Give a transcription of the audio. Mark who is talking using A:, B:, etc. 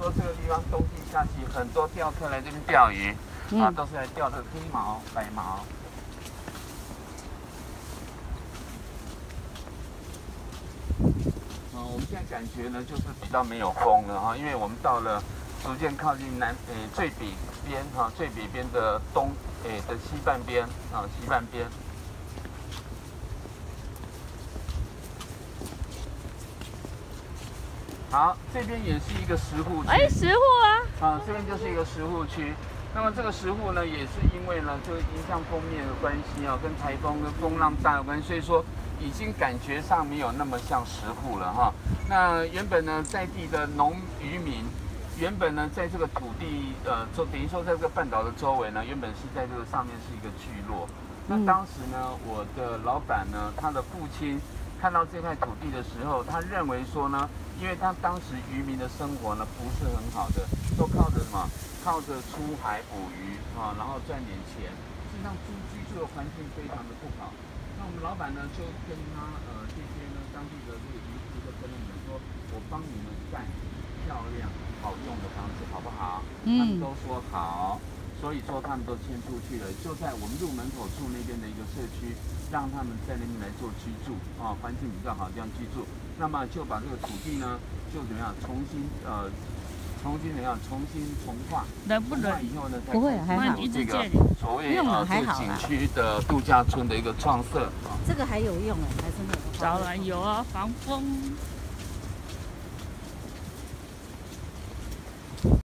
A: 说这个地方冬季夏季很多钓客来这边钓鱼，啊，
B: 嗯
A: 都是来钓这个黑毛、白毛。啊，我们现在感觉呢，就是比较没有风了哈，因为我们到了逐渐靠近南诶最北边哈，最北边的东诶的西半边啊，西半边。好，这边也是一个石户区。
B: 哎，石户啊，
A: 啊，这边就是一个石户区。那么这个石户呢，也是因为呢，这个迎向风面的关系啊，跟台风跟风浪大有关系，所以说已经感觉上没有那么像石户了哈。那原本呢，在地的农渔民，原本呢，在这个土地呃，就等于说在这个半岛的周围呢，原本是在这个上面是一个聚落。那
B: 嗯
A: 当时呢，我的老板呢，他的父亲看到这块土地的时候，他认为说呢，因为他当时渔民的生活呢不是很好的，都靠着什么？靠着出海捕鱼啊，然后赚点钱。事实上，住居住的环境非常的不好。那我们老板呢，就跟他呃这些呢当地的这个渔夫就跟他们说，我帮你们盖漂亮好用的房子，好不好？他们
B: 嗯
A: 都说好。所以说他们都迁出去了，就在我们入门口处那边的一个社区，让他们在那边来做居住啊，环境比较好这样居住。那么就把这个土地呢，就怎么样重新呃，重新怎么样重新重划，
B: 冷不冷
A: 重划？以后呢，才
B: 不会还好
A: 有这个所谓
C: 用了
A: 呃这个景
C: 还好啦
A: 区的度假村的一个创设啊。
C: 这个还有用哎，还是没有。
B: 当然有啊，防风。